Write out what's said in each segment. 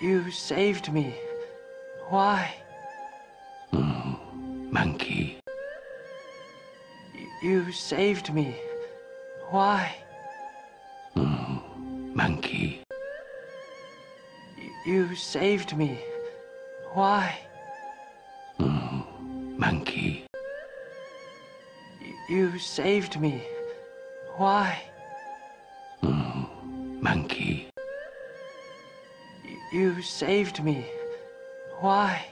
You saved me. Why? Monkey. You saved me. Why? Monkey. You saved me. Why? Monkey. You saved me. Why? You saved me. Why?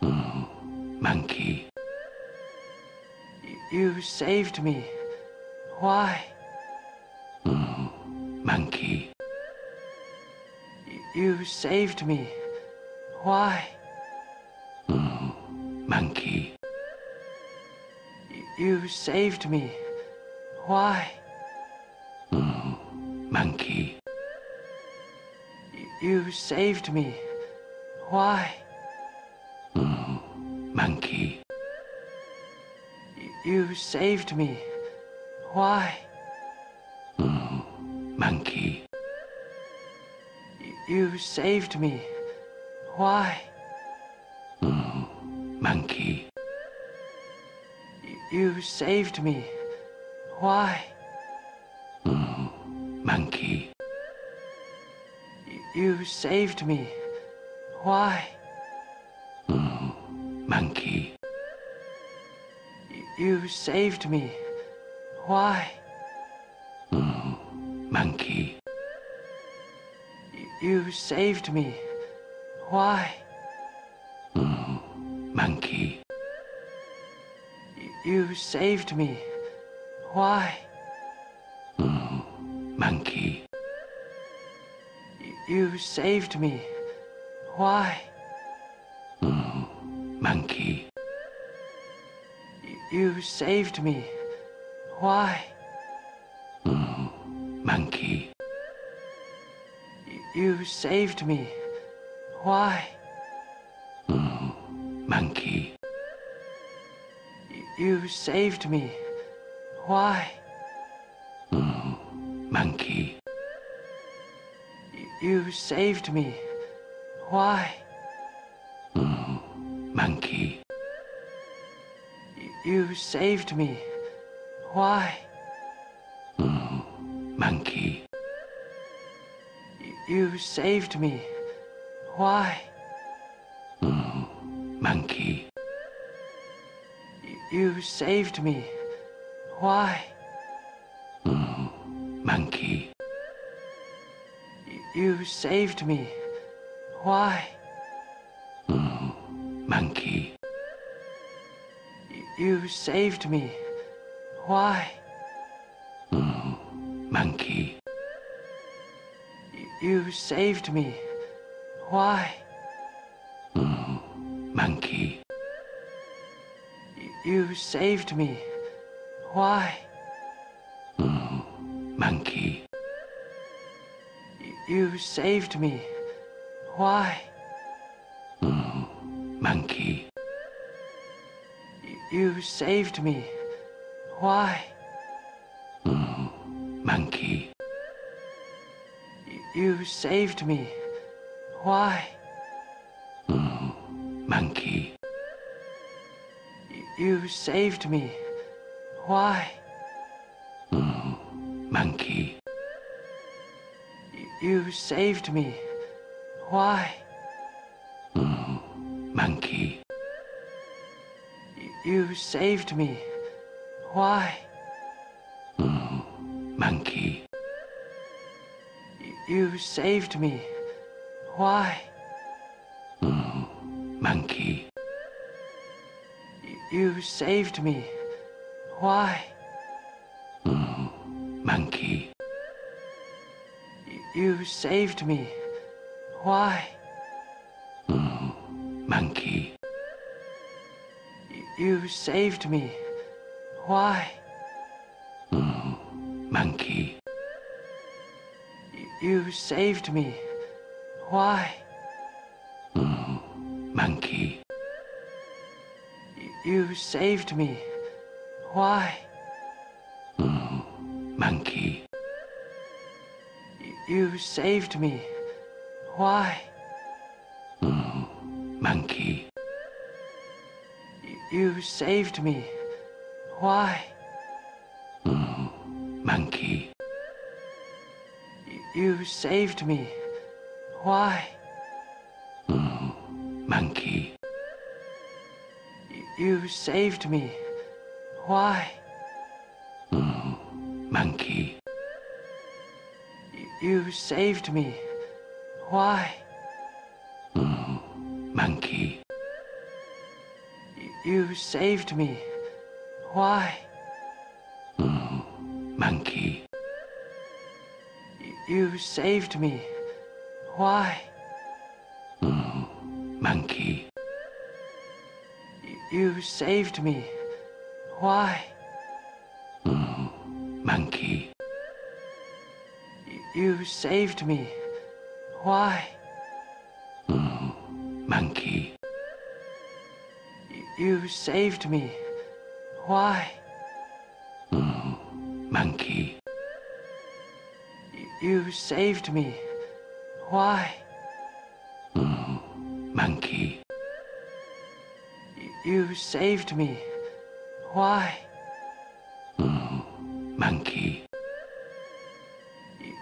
Hmm, monkey. You saved me. Why? Hmm, monkey. You saved me. Why? Hmm, monkey. You saved me. Why? Monkey. You saved me. Why? Hmm, monkey. You saved me. Why? Hmm, monkey. You saved me. Why? Hmm, monkey. You saved me. Why? Monkey. You saved me. Why? Monkey. You saved me. Why? Monkey. You saved me. Why? Monkey. You saved me. Why? You saved me. Why? Hmm, monkey. You saved me. Why? Hmm, monkey. You saved me. Why? Hmm, monkey. You saved me. Why? Hmm, you saved me. Why? Hmm, monkey. You saved me. Why? Hmm, monkey. You saved me. Why? Monkey. You saved me. Why? Monkey. You saved me. Why? Monkey. You saved me. Why? Monkey. You saved me. Why? Monkey. You saved me. Why? Hmm, you saved me. Why? Hmm, monkey. You saved me. Why? Hmm, monkey. You saved me. Why? Monkey. You saved me. Why? Monkey. You saved me. Why? Hmm, monkey. You saved me. Why? Hmm, monkey. You saved me. Why? Hmm, monkey. You saved me. Why? Monkey. You saved me. Why? Monkey. You saved me. Why? Monkey. You saved me. Why? Monkey. You saved me. Why? Monkey. You saved me. Why? Hmm, monkey. You saved me. Why? Hmm, monkey. You saved me. Why? Hmm, monkey. You saved me. Why? Monkey. You saved me. Why? Hmm, monkey. You saved me. Why? Hmm, monkey. You saved me. Why? Hmm, monkey. You saved me. Why? Monkey. You saved me. Why? Monkey. You saved me. Why? Monkey. You saved me. Why? Monkey. You saved me. Why?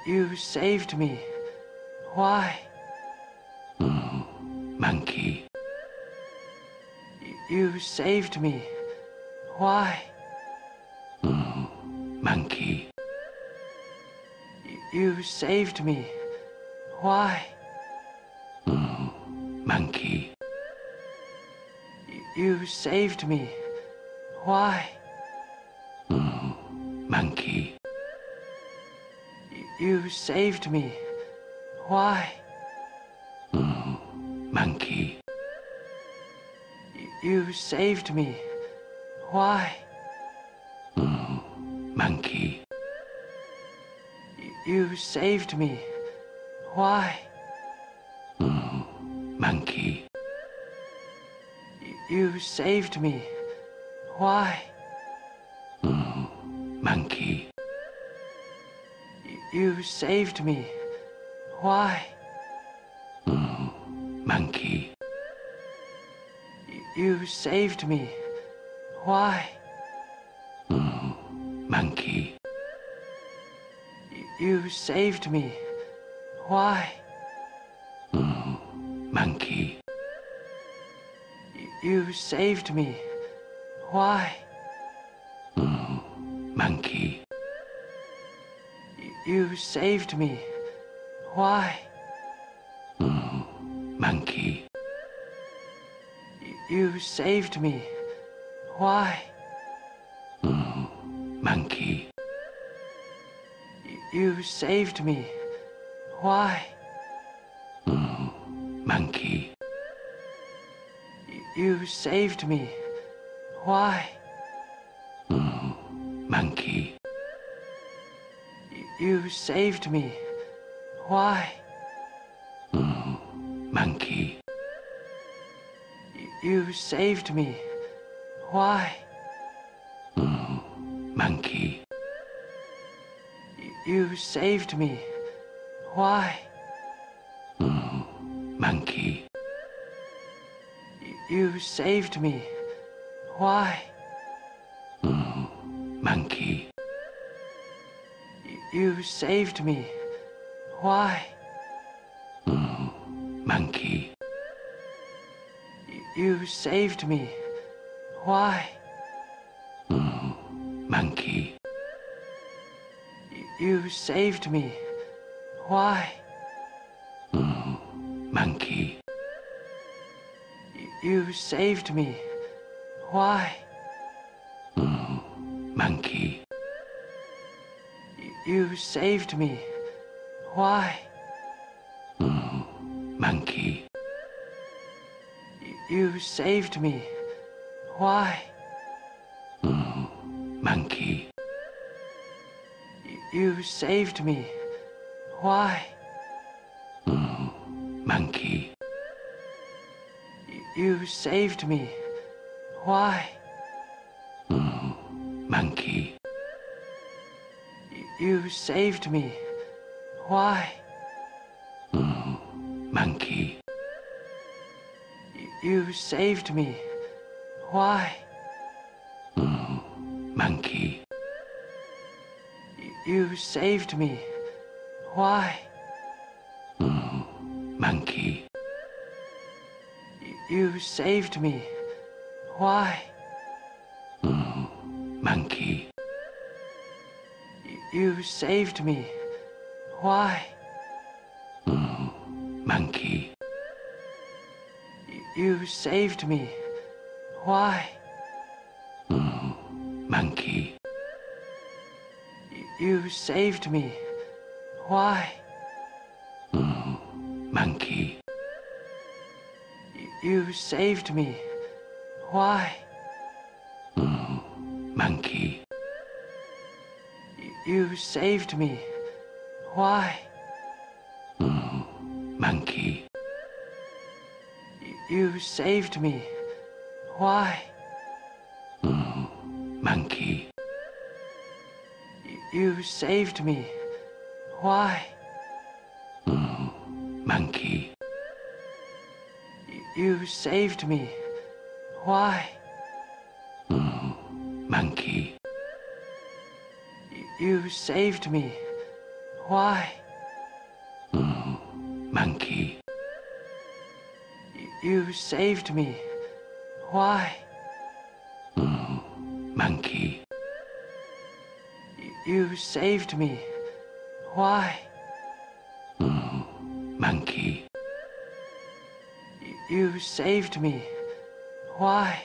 You saved me. Why? Hmm, monkey. You saved me. Why? Hmm, monkey. You saved me. Why? Hmm, monkey. You saved me. Why? Monkey. You saved me. Why? Hmm, monkey. You saved me. Why? Hmm, monkey. You saved me. Why? Hmm, monkey. You saved me. Why? Monkey. You saved me. Why? Monkey. You saved me. Why? Monkey. You saved me. Why? Monkey. You saved me. Why? Saved me. Why? Hmm, monkey. You saved me. Why? Hmm, monkey. You saved me. Why? Hmm, monkey. You saved me. Why? Hmm, you saved me. Why? Hmm, monkey. You saved me. Why? Hmm, monkey. You saved me. Why? Monkey. You saved me. Why? Monkey. You saved me. Why? Monkey. You saved me. Why? Monkey. You saved me. Why? Monkey. You saved me. Why? You saved me. Why? Hmm, monkey. You saved me. Why? Hmm, monkey. You saved me. Why? Hmm, monkey. You saved me. Why? Monkey. You saved me. Why? Hmm, monkey, You saved me. Why? Hmm, monkey, You saved me. Why? Hmm, monkey, You saved me. Why? monkey, You saved me. Why? Hmm, monkey, You saved me. Why? Hmm, monkey, You saved me. Why? Hmm, monkey, You saved me. Why? You saved me. Why? Hmm, monkey, You saved me. Why? Hmm, monkey, You saved me. Why? Hmm, monkey, You saved me. Why? You saved me. Why? Hmm, monkey, You saved me. Why? Hmm, monkey, You saved me. Why? Hmm, monkey, You saved me. Why?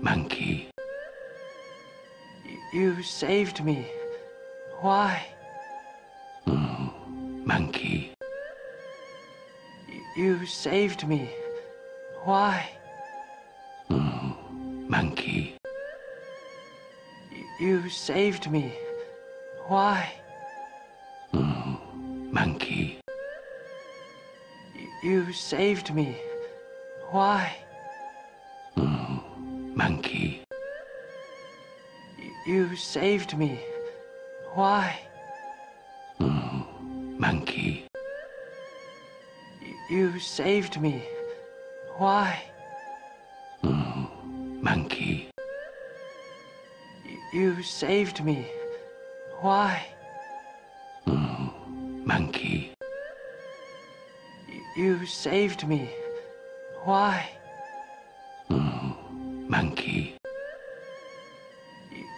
monkey, You saved me. Why? monkey, You saved me. Why? monkey, You saved me. Why? monkey, You saved me. Why? Mm, you saved me. Why? Mm, monkey, You saved me. Why? Mm, monkey, You saved me. Why? monkey, You saved me. Why? monkey,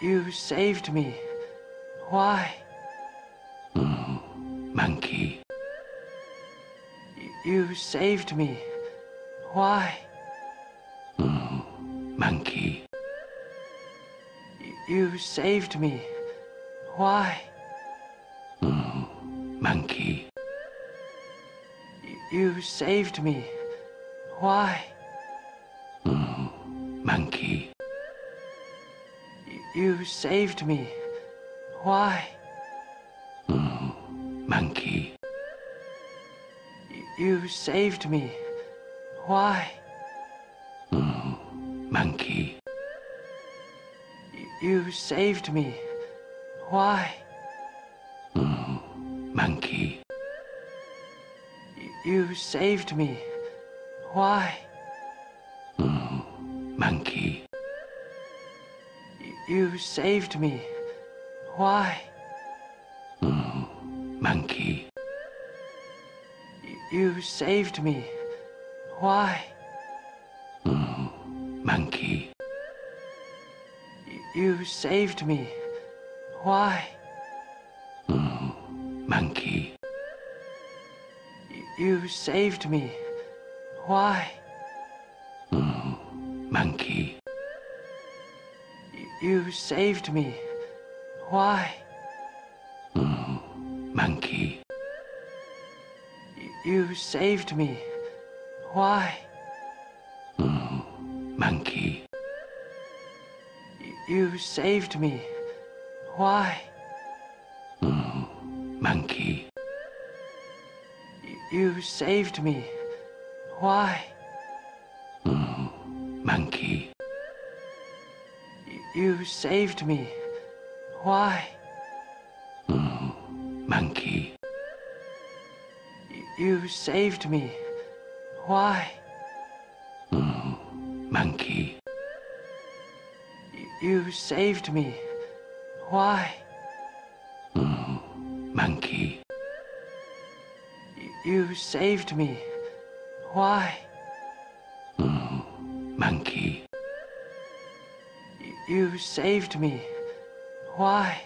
You saved me. Why? Hmm, monkey, You saved me. Why? Hmm, monkey, You saved me. Why? Hmm, monkey, You saved me. Why? monkey, You saved me. Why? monkey, You saved me. Why? monkey, You saved me. Why? monkey, You saved me. Why? monkey, You saved me. Why? Hmm, monkey, You saved me. Why? Hmm, monkey, You saved me. Why? Hmm, monkey, You saved me. Why? monkey, You saved me. Why? Hmm, monkey, You saved me. Why? Hmm, monkey, You saved me. Why? Hmm, monkey, You saved me. Why? monkey, You saved me. Why? monkey, You saved me. Why? Monkey. You saved me. Why? Monkey. You saved me. Why? Hmm, you saved me. Why?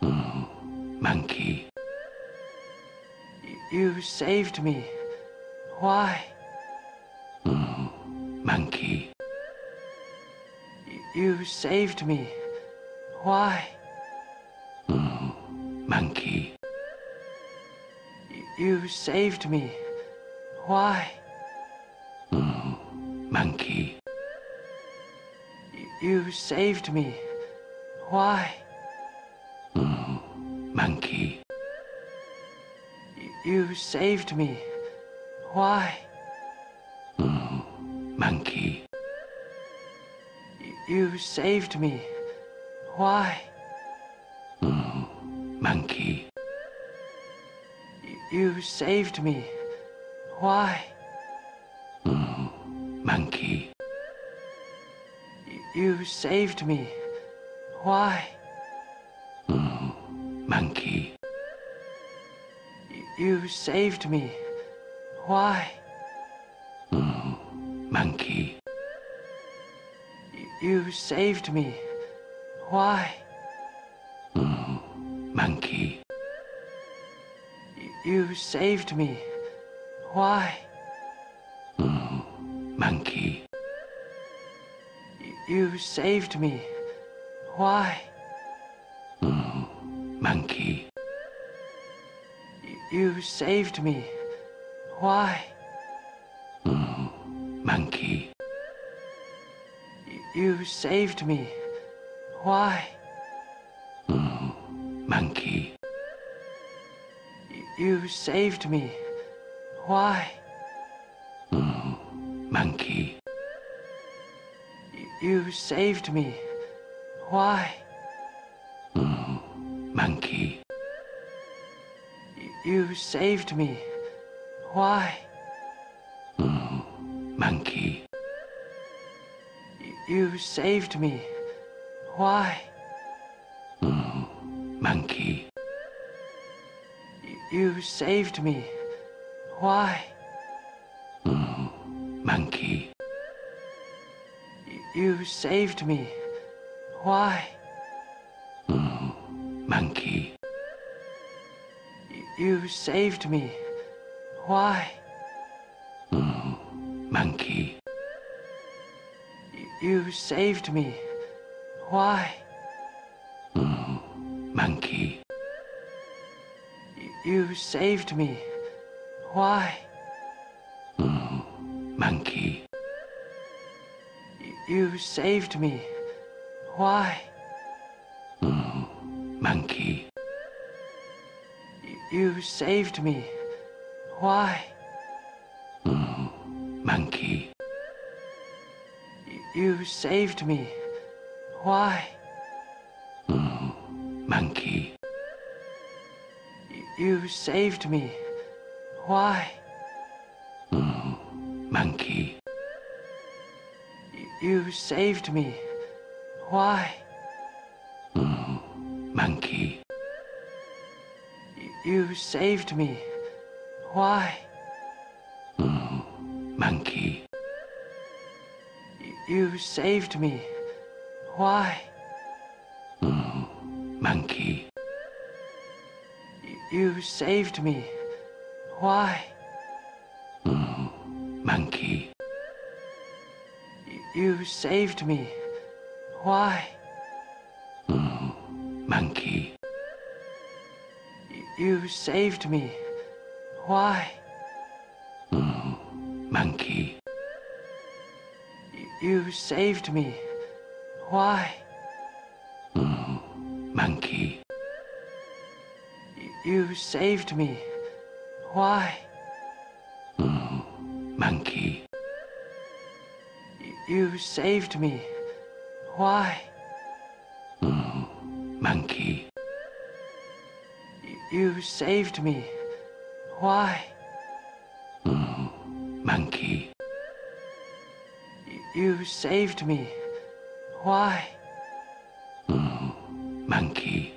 Hmm, monkey. You saved me. Why? Hmm, monkey. You saved me. Why? Monkey. You saved me. Why? Monkey. You saved me. Why? Hmm, monkey. You saved me. Why? Hmm, monkey. You saved me. Why? Hmm, monkey. You saved me. Why? Monkey. You saved me. Why? Monkey. You saved me. Why? Monkey. You saved me. Why? Monkey. You saved me. Why? Hmm, you saved me. Why? Hmm, monkey. You saved me. Why? Hmm, monkey. You saved me. Why? Monkey. You saved me. Why? Monkey. You saved me. Why? Hmm, monkey. You saved me. Why? Hmm, monkey. You saved me. Why? Hmm, monkey. You saved me. Why? Monkey. You saved me. Why? Monkey. You saved me. Why? Monkey. You saved me. Why? Monkey. You saved me. Why? Monkey. You saved me. Why? Hmm, monkey. You saved me. Why? Hmm, monkey. You saved me. Why? Hmm, monkey. You saved me. Why? Monkey. You saved me. Why? Hmm, monkey. You saved me. Why? Hmm, monkey. You saved me. Why? Hmm, monkey. You saved me. Why? Monkey. You saved me. Why? Monkey. You saved me. Why? Monkey. You saved me. Why? Monkey. You saved me. Why? Hmm, you saved me. Why? Hmm, monkey. You saved me. Why? Hmm, monkey. You saved me. Why? Monkey.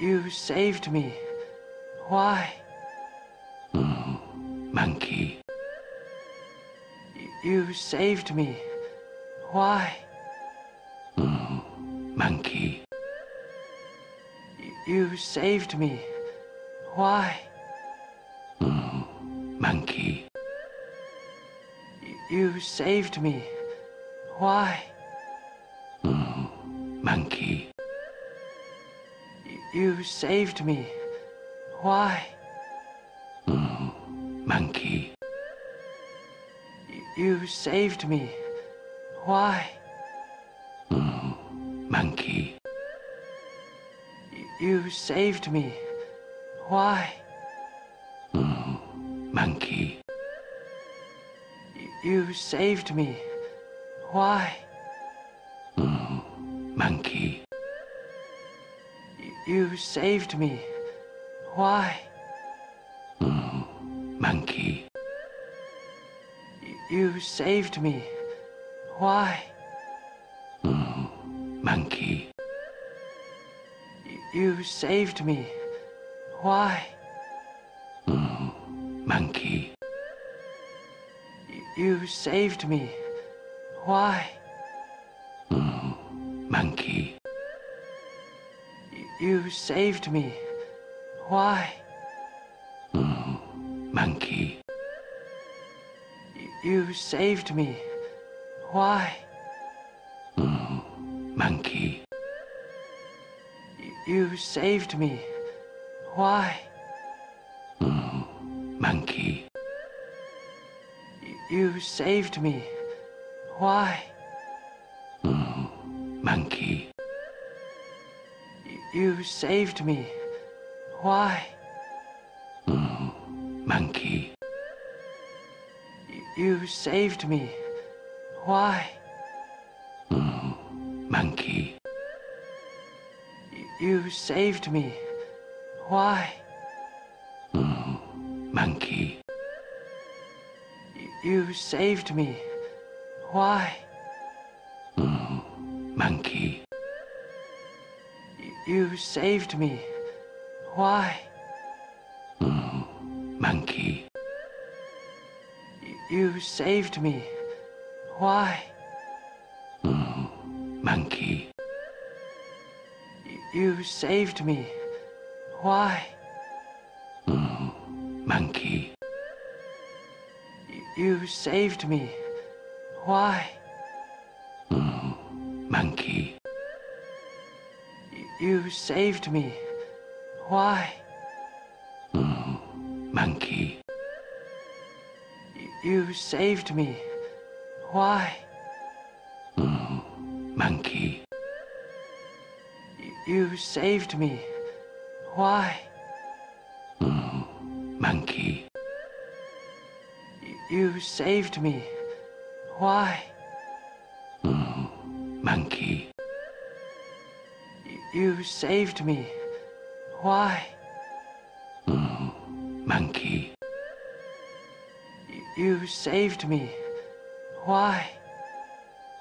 You saved me. Why? Hmm, you saved me. Why? Hmm, monkey. You saved me. Why? Hmm, monkey. You saved me. Why? Monkey. You saved me. Why? Monkey. You saved me. Why? Hmm, monkey. You saved me. Why? Hmm, monkey. You saved me. Why? Hmm, monkey. You saved me. Why? Monkey. You saved me. Why? Hmm, monkey. You saved me. Why? Hmm, monkey. You saved me. Why? Hmm, monkey. You saved me. Why? Monkey. You saved me. Why? Hmm, monkey. You saved me. Why? Hmm, monkey. You saved me. Why? Hmm, monkey. You saved me. Why? Monkey. You saved me. Why? Monkey. You saved me. Why? Monkey. You saved me. Why? Monkey. You saved me. Why? Monkey. You saved me. Why? Hmm, monkey. You saved me. Why? Hmm, monkey. You saved me. Why? Hmm, monkey. You saved me. Why? Hmm, you saved me. Why? Hmm, monkey. You saved me. Why? Hmm, monkey. You saved me. Why? Monkey. You saved me. Why? Monkey. You saved me. Why?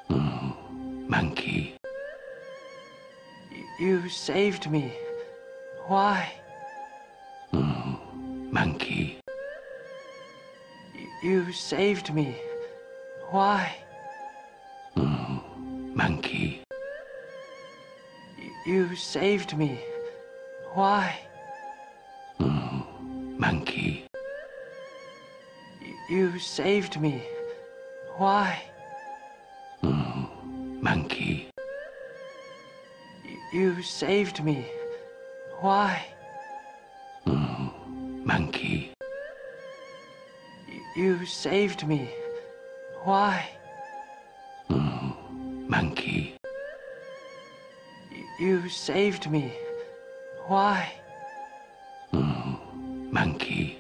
Monkey. You saved me. Why? Monkey. You saved me. Why? Monkey. You saved me. Why? You saved me. Why? Hmm, monkey. You saved me. Why? Hmm, monkey. You saved me. Why? Hmm, monkey. You saved me. Why? Monkey.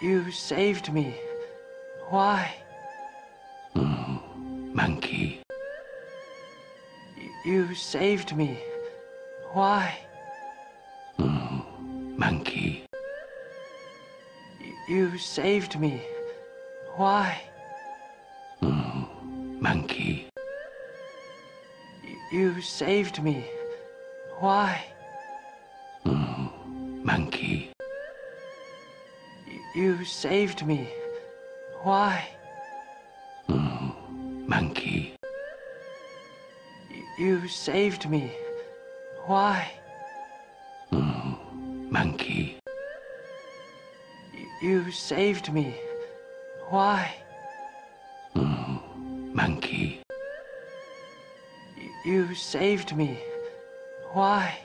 You saved me. Why? Hmm, monkey. You saved me. Why? Hmm, monkey, You saved me. Why? Hmm, monkey, You saved me. Why? monkey, You saved me. Why? monkey, You saved me. Why? monkey, You saved me. Why? monkey, You saved me. Why?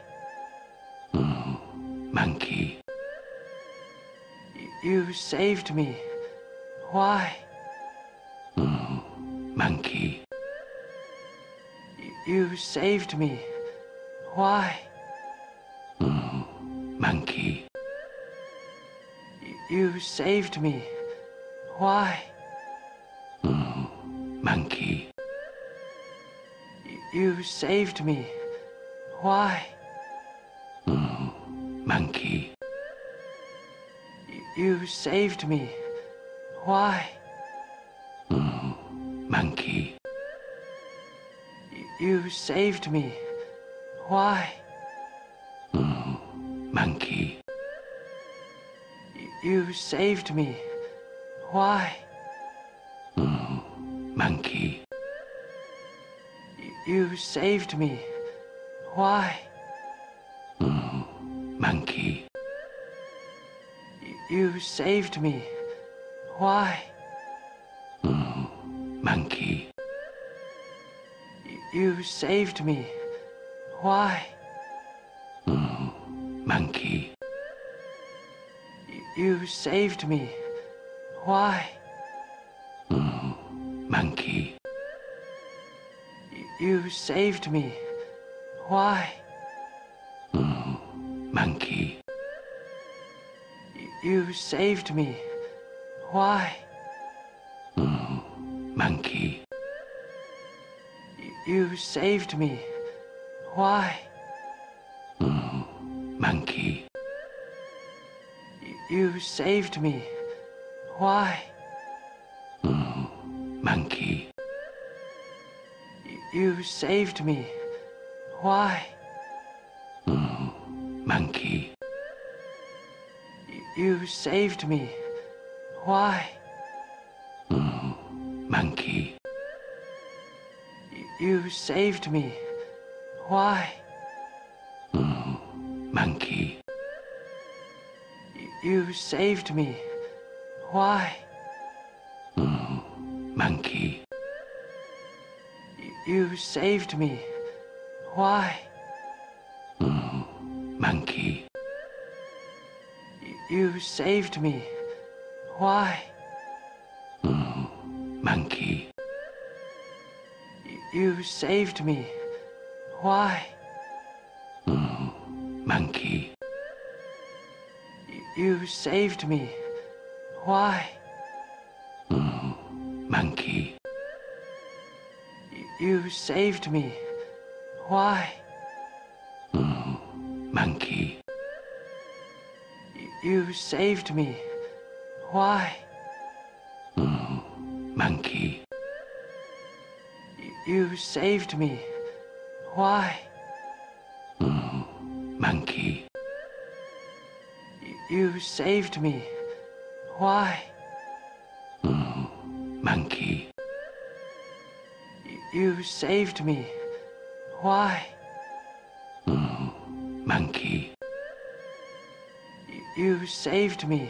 Hmm, you saved me. Why? Hmm, monkey, You saved me. Why? Hmm, monkey, You saved me. Why? monkey, You saved me. Why? Hmm, you saved me. Why? Hmm, monkey, You saved me. Why? Hmm, monkey, You saved me. Why? monkey, You saved me. Why? monkey, You saved me. Why? Hmm, monkey, You saved me. Why? Hmm, monkey, You saved me. Why? Hmm, monkey, You saved me. Why? monkey, You saved me. Why? Hmm, monkey, You saved me. Why? Hmm, monkey, You saved me. Why? Hmm, monkey, You saved me. Why? monkey, You saved me. Why? Hmm, monkey, You saved me. Why? Hmm, monkey, You saved me. Why? Hmm, monkey, You saved me. Why? monkey, You saved me. Why? monkey, You saved me. Why? monkey, You saved me. Why? monkey, You saved me. Why? Hmm, you saved me. Why? Hmm, monkey, You saved me. Why? Hmm, monkey, You saved me. Why? monkey, You saved me. Why? Hmm, you saved me.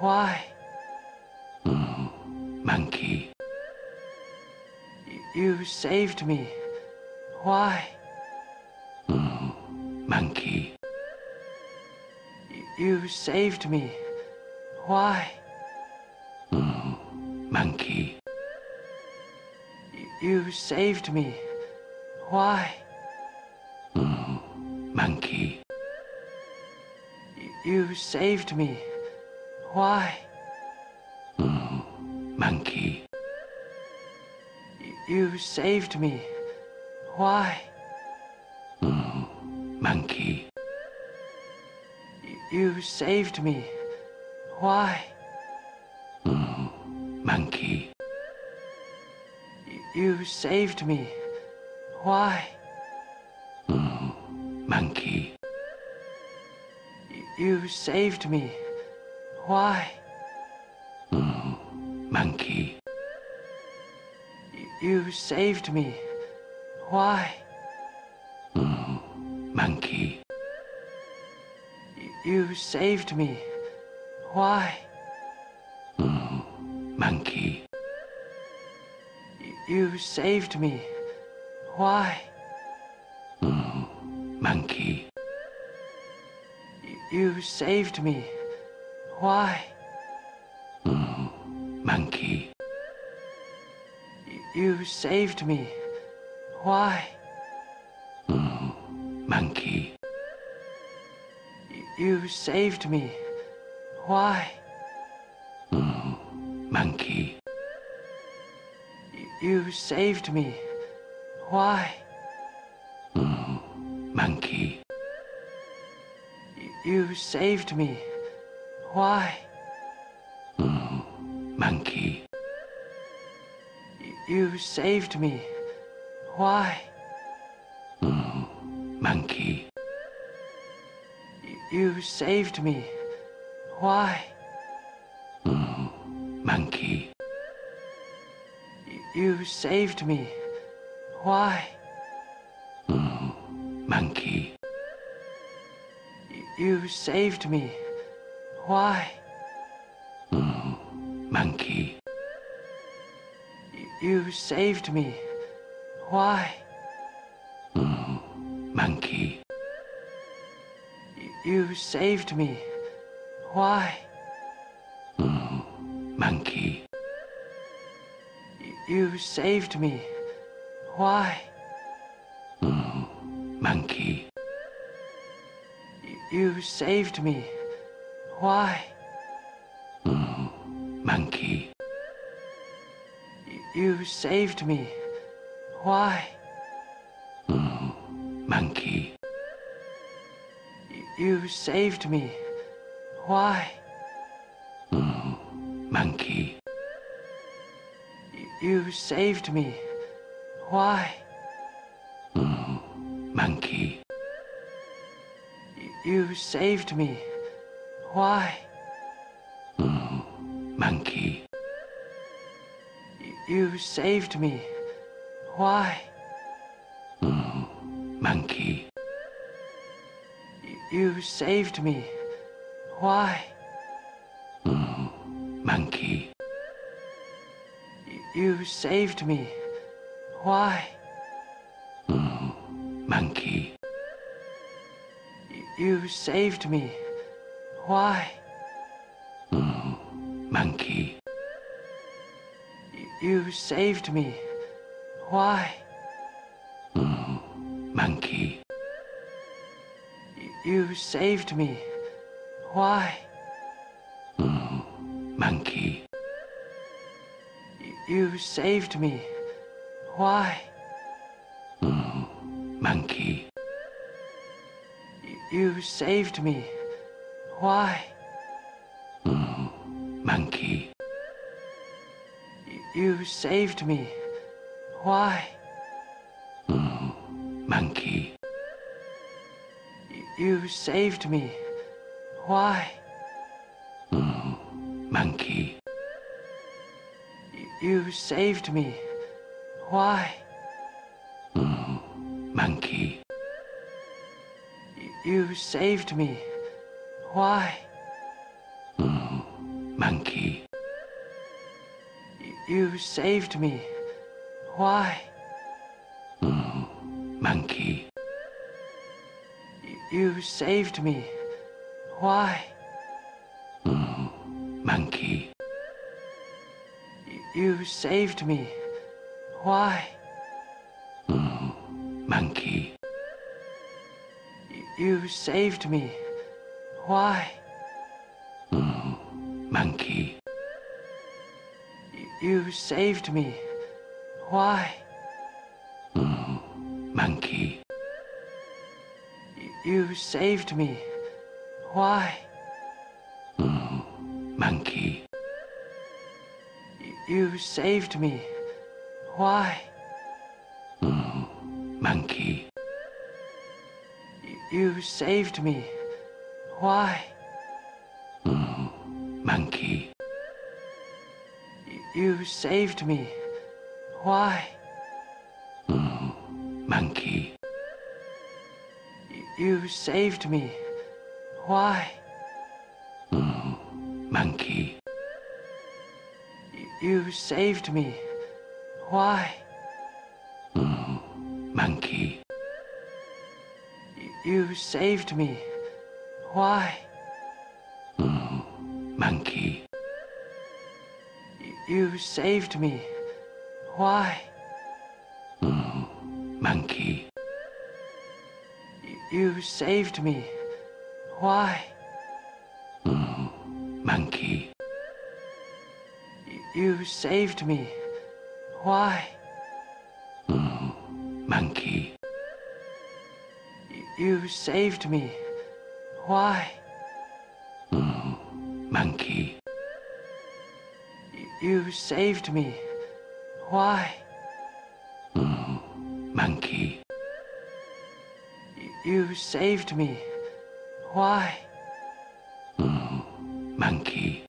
Why? Hmm, monkey, You saved me. Why? Hmm, monkey, You saved me. Why? monkey, You saved me. Why? monkey, You saved me. Why? monkey, You saved me. Why? monkey, You saved me. Why? Monkey. You saved me. Why? Monkey. You saved me. Why? Hmm, monkey. You saved me. Why? Hmm, monkey. You saved me. Why? Hmm, monkey. You saved me. Why? Monkey. You saved me. Why? Hmm, monkey. You saved me. Why? Hmm, monkey. You saved me. Why? Hmm, monkey. You saved me. Why? Monkey. You saved me. Why? Monkey. You saved me. Why? Monkey. You saved me. Why? Monkey. You saved me. Why? Monkey. You saved me. Why? Hmm, monkey. You saved me. Why? Hmm, monkey. You saved me. Why? Hmm, monkey. You saved me. Why? Hmm, you saved me. Why? Hmm, monkey. You saved me. Why? Hmm, monkey. You saved me. Why? Monkey. You saved me. Why? Monkey. You saved me. Why? Monkey. You saved me. Why? Monkey. You saved me. Why? Monkey. You saved me. Why? Hmm, you saved me. Why? Hmm, monkey. You saved me. Why? Hmm, monkey. You saved me. Why? Monkey. You saved me. Why? Monkey. You saved me. Why? Hmm, monkey. You saved me. Why? Hmm, monkey. You saved me. Why? Hmm, monkey. You saved me. Why? Monkey. You saved me. Why? Monkey. You saved me. Why? Monkey. You saved me. Why? Monkey. You saved me. Why? Monkey. You saved me. Why? Hmm, monkey. You saved me. Why? Hmm, monkey. You saved me. Why? Hmm, monkey. You saved me. Why? Hmm, you saved me. Why? Hmm, monkey. You saved me. Why? Hmm, monkey. You saved me. Why? Monkey. You saved me. Why? Monkey. You saved me. Why? Monkey. You saved me. Why? Monkey. You saved me. Why? Monkey. You saved me. Why? You saved me. Why? Hmm, monkey. You saved me. Why? Hmm, monkey. You saved me. Why? Hmm, monkey.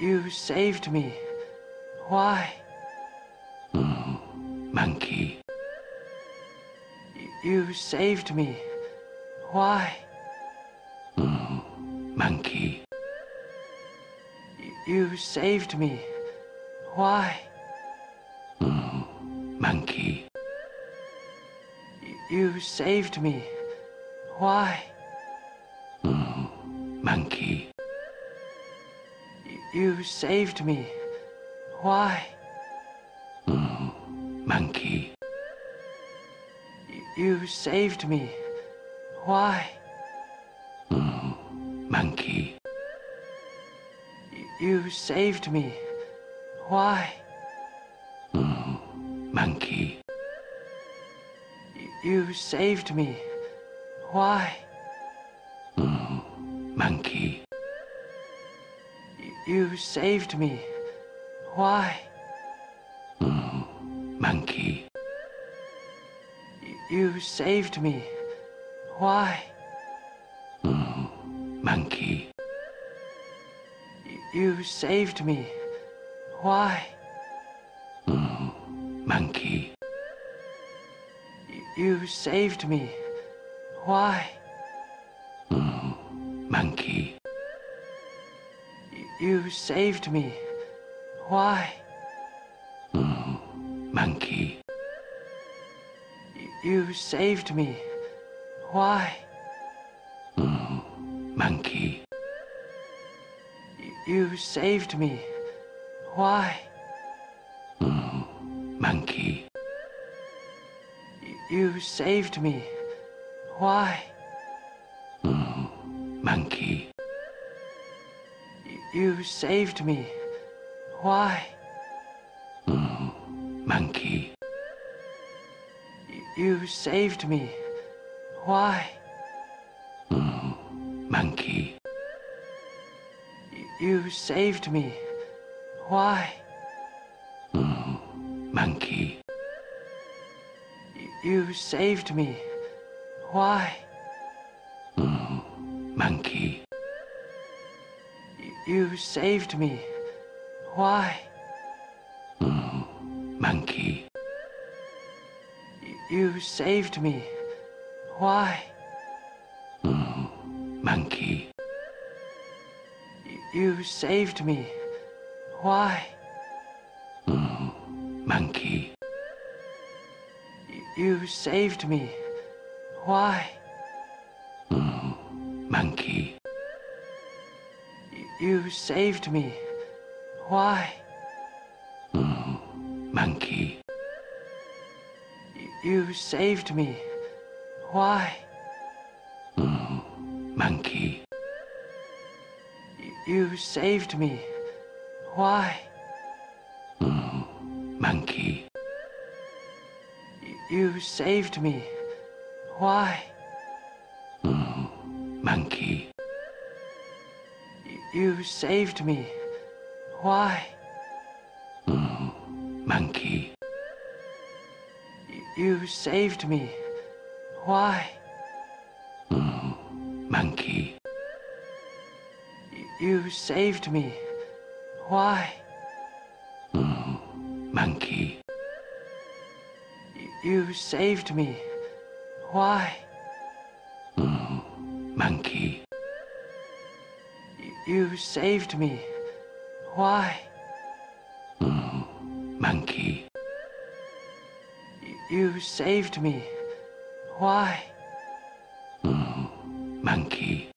You saved me. Why? Monkey. You saved me. Why? Hmm, monkey. You saved me. Why? Hmm, monkey. You saved me. Why? Hmm, monkey. You saved me. Why? Monkey. You saved me. Why? Monkey. You saved me. Why? Monkey. You saved me. Why? Monkey. You saved me. Why? Hmm, you saved me. Why? Hmm, monkey. You saved me. Why? Hmm, monkey. You saved me. Why? Monkey. You saved me. Why? Monkey. You saved me. Why? Hmm, monkey. You saved me. Why? Hmm, monkey. You saved me. Why? Hmm, monkey. You saved me. Why? Monkey. You saved me. Why? Hmm, monkey. You saved me. Why? Hmm, monkey. You saved me. Why? Hmm, monkey. You saved me. Why? Monkey. You saved me. Why? Hmm, monkey. You saved me. Why? Hmm, monkey. You saved me. Why? Hmm, monkey. You saved me. Why? Monkey. You saved me. Why? Hmm, monkey. You saved me. Why? Hmm, monkey. You saved me. Why? Hmm, monkey, You saved me. Why? monkey, You saved me. Why? Hmm, monkey, You saved me. Why? Hmm, monkey, You saved me. Why? Hmm, monkey, You saved me. Why? Hmm, you saved me. Why? Hmm, monkey,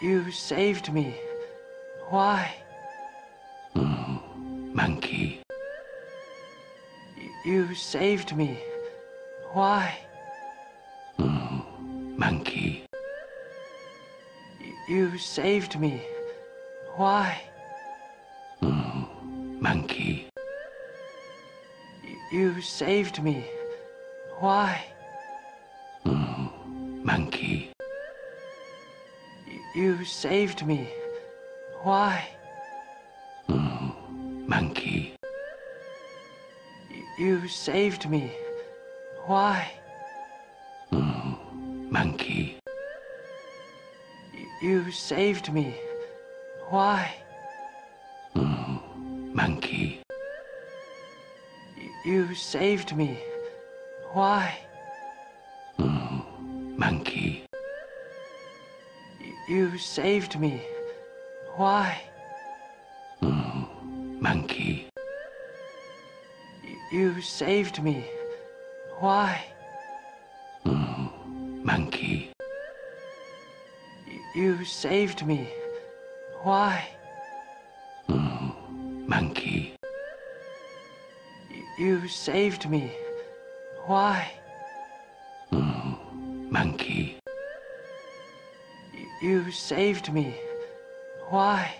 You saved me. Why? Hmm, monkey, You saved me. Why? monkey, You saved me. Why? Hmm, you saved me. Why? Hmm, monkey, You saved me. Why? Hmm, monkey, You saved me. Why? monkey, You saved me. Why? monkey, You saved me. Why? Hmm, monkey, You saved me. Why? Hmm, monkey, You saved me. Why? Hmm, monkey, You saved me. Why? Hmm, you saved me. Why? Hmm, monkey, You saved me. Why?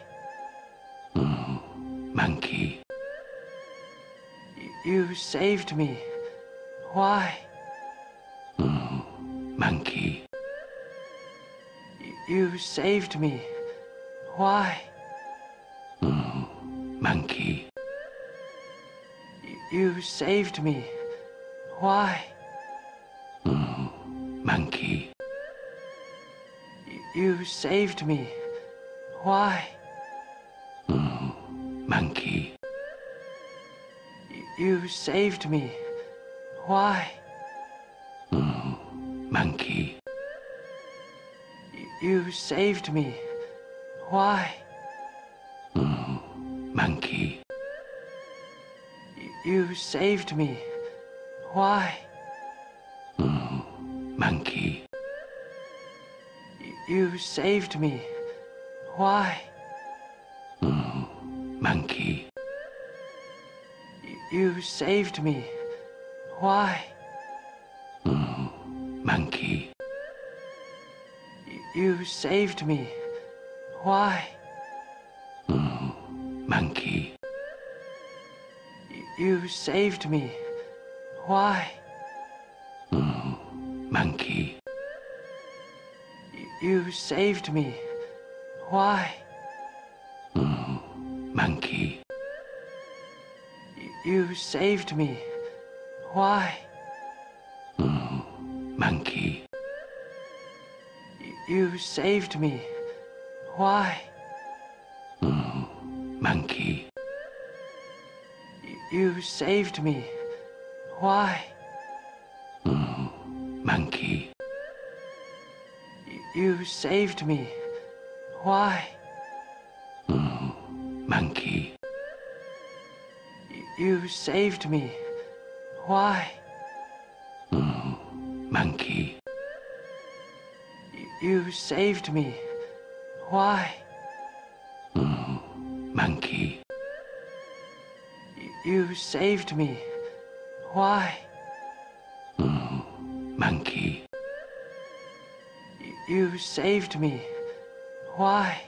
Hmm, monkey, You saved me. Why? monkey, You saved me. Why? monkey, You saved me. Why? Hmm, monkey, You saved me. Why? Hmm, monkey, You saved me. Why? Hmm, monkey, You saved me. Why? monkey, You saved me. Why? monkey, You saved me. Why? monkey, You saved me. Why? monkey, You saved me. Why? monkey, You saved me. Why? Hmm, monkey, You saved me. Why? Hmm, monkey, You saved me. Why? Hmm, monkey, You saved me. Why? Hmm, you saved me. Why? Hmm, monkey, You saved me. Why? Hmm, monkey, You saved me. Why? monkey, You saved me. Why? monkey, You saved me. Why? monkey, You saved me. Why?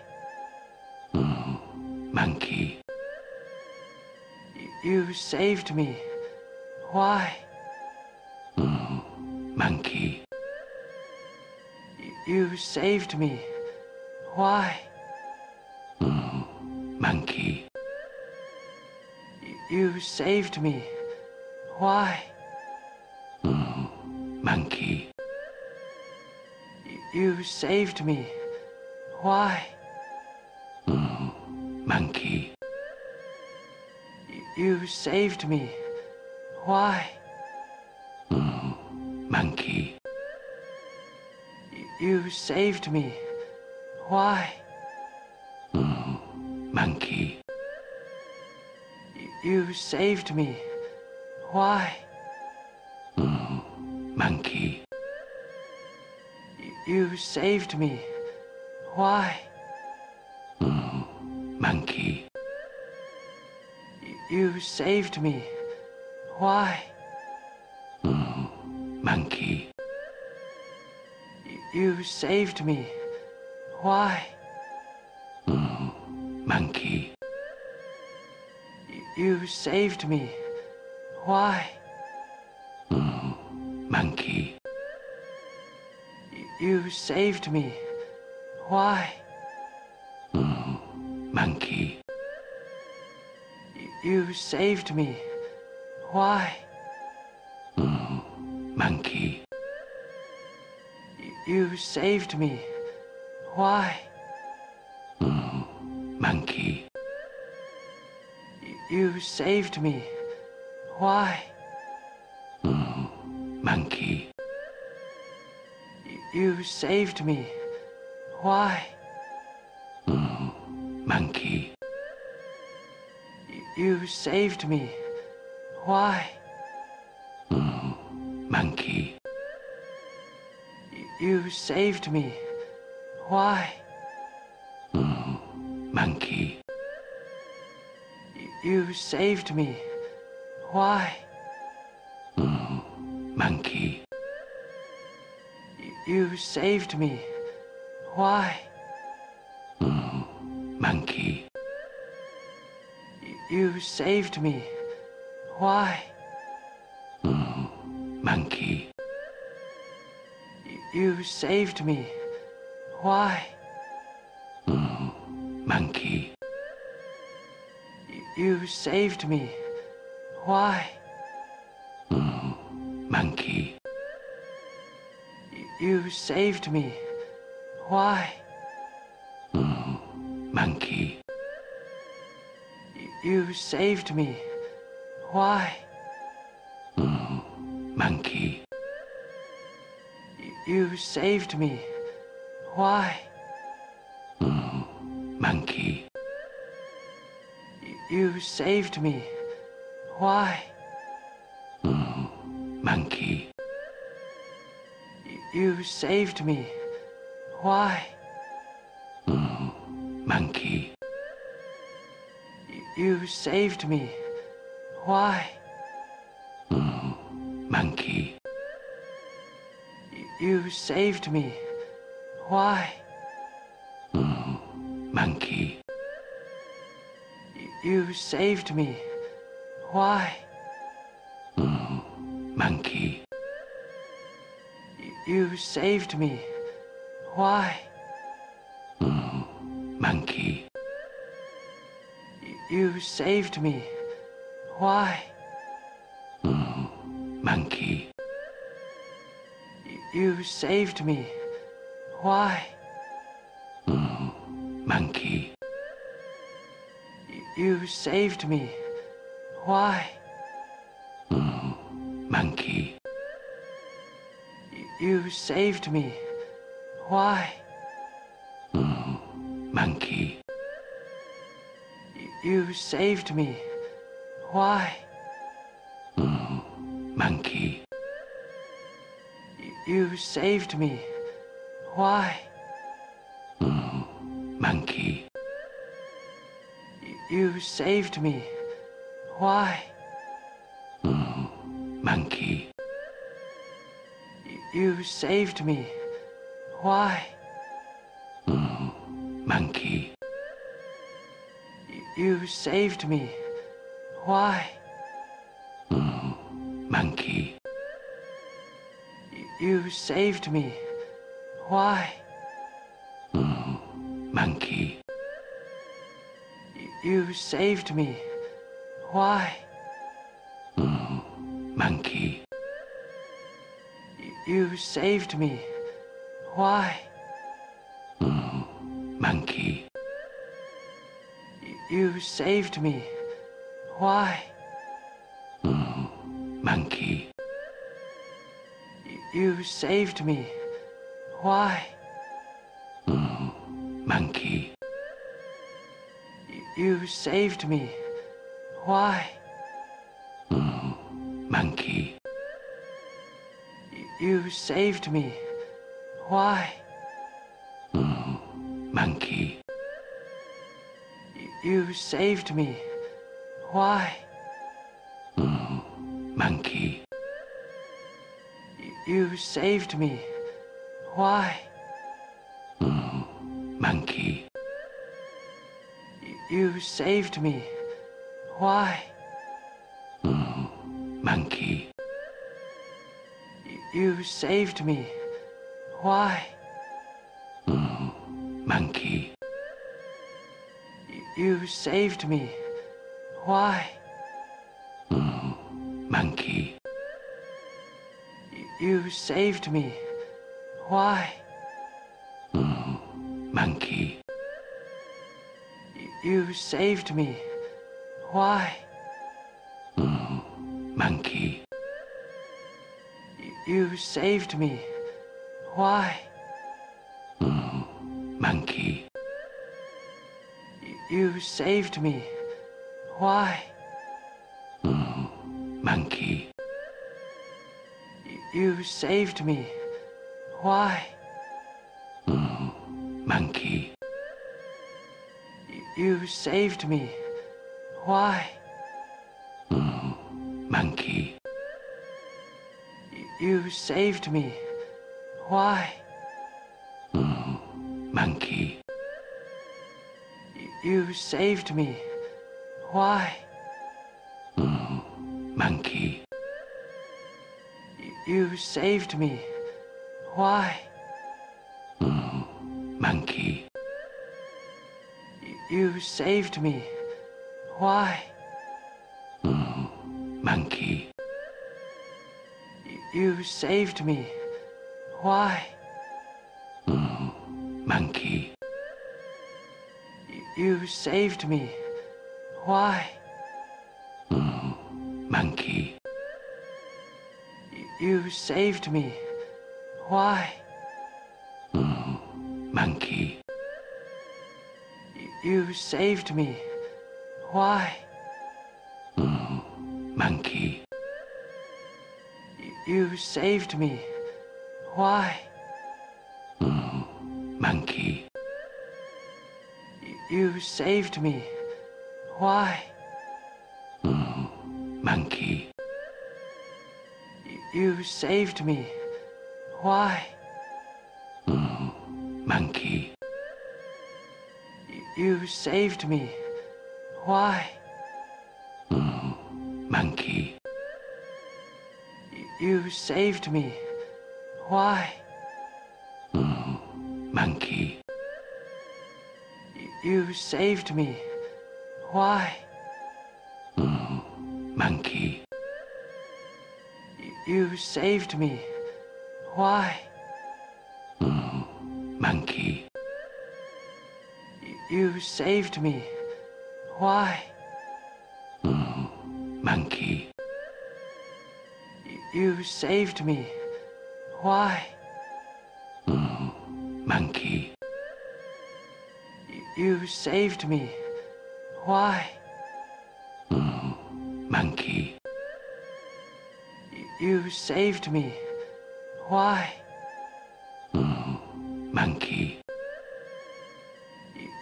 monkey, You saved me. Why? monkey, You saved me. Why? You saved me. Why? Hmm, monkey. You saved me. Why? Hmm, monkey. You saved me. Why? Hmm, monkey. You saved me. Why? Monkey. You saved me. Why? Hmm, monkey. You saved me. Why? Hmm, monkey. You saved me. Why? Hmm, monkey. You saved me. Why? Monkey. You saved me. Why? Hmm, monkey. You saved me. Why? Hmm, monkey. You saved me. Why? Hmm, monkey. You saved me. Why? Hmm, you saved me. Why? Hmm, monkey. You saved me. Why? Hmm, monkey. You saved me. Why? Monkey. You saved me. Why? You saved me. Why? Hmm, monkey. You saved me. Why? Hmm, monkey. You saved me. Why? Hmm, monkey. You saved me. Why? Monkey. You saved me. Why? Monkey. You saved me. Why? Monkey. You saved me. Why? Monkey. You saved me. Why? Monkey. You saved me. Why? Hmm, monkey. You saved me. Why? Hmm, monkey. You saved me. Why? Hmm, monkey. You saved me. Why? Monkey. You saved me. Why? Hmm, monkey. You saved me. Why? Hmm, monkey. You saved me. Why? Hmm, monkey. You saved me. Why? Monkey. You saved me. Why? Monkey. You saved me. Why? Monkey. You saved me. Why? Monkey. You saved me. Why? Hmm, you saved me. Why? Hmm, monkey. You saved me. Why? Hmm, monkey. You saved me. Why? Monkey. You saved me. Why? Hmm, you saved me. Why? Hmm, monkey. You saved me. Why? Hmm, monkey. You saved me. Why? Monkey. You saved me. Why? Monkey. You saved me. Why? Monkey. You saved me. Why? Monkey. You saved me. Why? Monkey. You saved me. Why? Monkey. You saved me. Why? Hmm, monkey. You saved me. Why? Hmm, monkey. You saved me. Why? Hmm, monkey. You saved me. Why? Monkey. You saved me. Why? Hmm, monkey. You saved me. Why? Hmm, monkey. You saved me. Why? Hmm, monkey. You saved me. Why? Monkey. You saved me. Why? Monkey. You saved me. Why? Monkey. You saved me. Why? Monkey. You saved me. Why? Monkey. You saved me. Why? Hmm, monkey. You saved me. Why? Hmm, monkey. You saved me. Why? Hmm, monkey. You saved me. Why? You saved me. Why? Hmm, monkey. You saved me. Why? Hmm, monkey. You saved me. Why? Hmm, monkey. You saved me. Why? Monkey. You saved me. Why? Monkey. You saved me. Why? Monkey. You saved me. Why? Monkey. You saved me. Why? You saved me. Why? Hmm, monkey. You saved me. Why? Hmm, monkey. You saved me. Why? Hmm, monkey. You saved me. Why? Monkey.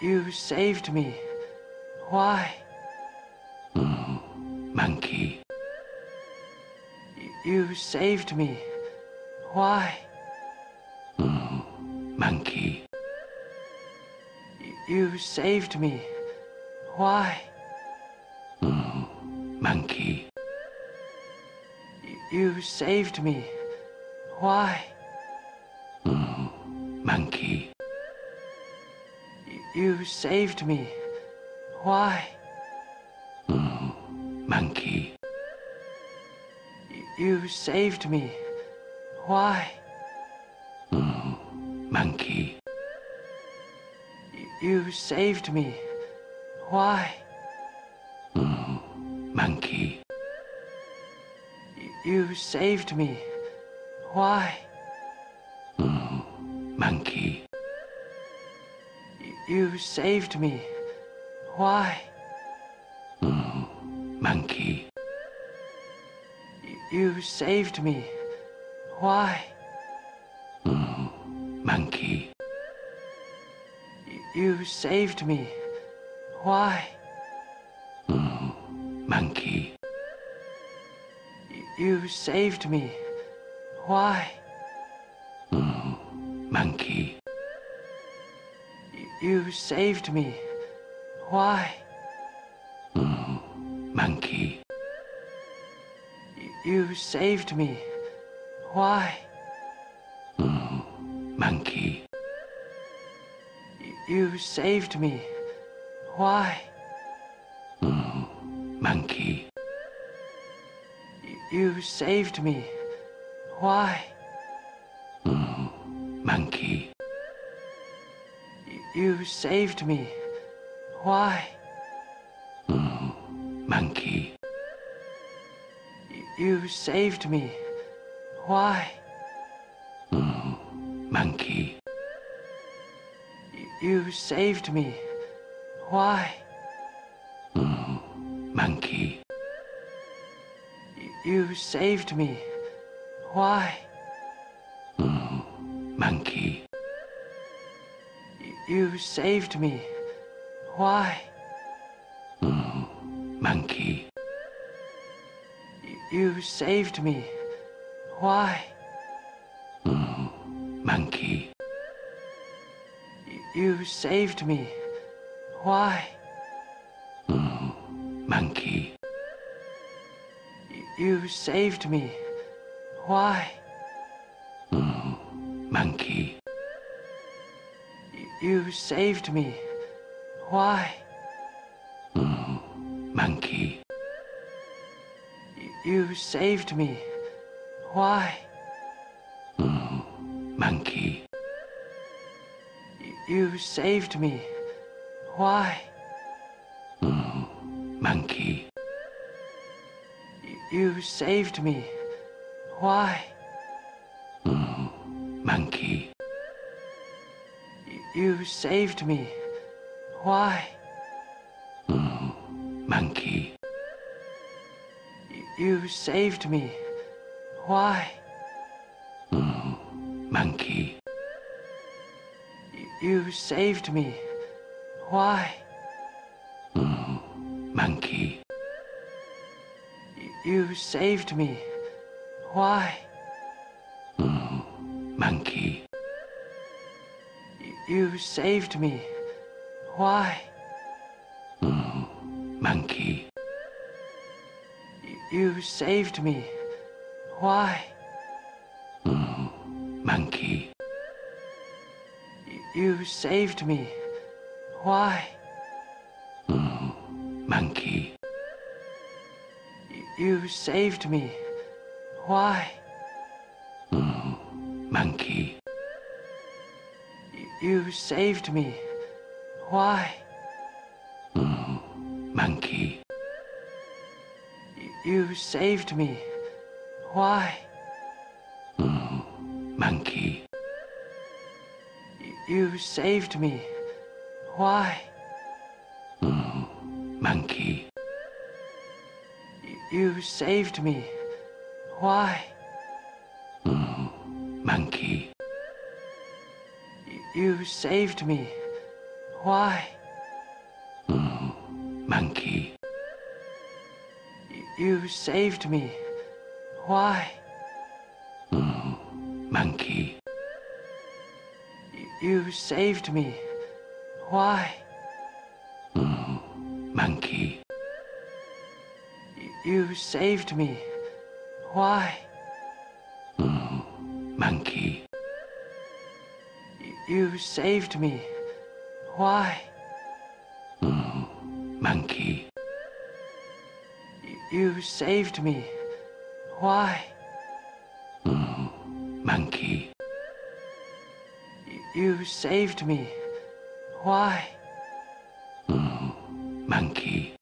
You saved me. Why? Hmm, monkey. You saved me. Why? Hmm, monkey. You saved me. Why? Hmm, monkey. You saved me. Why? monkey, You saved me. Why? Hmm, monkey, You saved me. Why? Hmm, monkey, You saved me. Why? Hmm, monkey, You saved me. Why? monkey, You saved me. Why? Hmm, monkey, You saved me. Why? Hmm, monkey, You saved me. Why? Hmm, monkey, You saved me. Why? monkey, You saved me. Why? Hmm, monkey, You saved me. Why? Hmm, monkey, You saved me. Why? Hmm, monkey, You saved me. Why? monkey, You saved me. Why? monkey, You saved me. Why? monkey, You saved me. Why? monkey, You saved me. Why? You saved me. Why? Hmm, monkey, You saved me. Why? Hmm, monkey, You saved me. Why? Hmm, monkey, You saved me. Why? monkey, You saved me. Why? Hmm, monkey, You saved me. Why? Hmm, monkey, You saved me. Why? Hmm, monkey, You saved me. Why? monkey, You saved me. Why? Hmm, monkey, You saved me. Why? Hmm, monkey, You saved me. Why? Hmm, monkey, You saved me. Why? monkey, You saved me. Why? Hmm, monkey, You saved me. Why? Hmm, monkey, You saved me. Why? Hmm, monkey, You saved me. Why? You saved me. Why? Hmm, monkey, You saved me. Why? Hmm, monkey, You saved me. Why? Hmm, monkey, You saved me. Why? monkey, You saved me. Why? monkey, You saved me. Why? monkey, You saved me. Why? monkey, You saved me. Why? Saved me. Why? Hmm, monkey. You saved me. Why? Hmm, monkey. You saved me. Why? Hmm, monkey.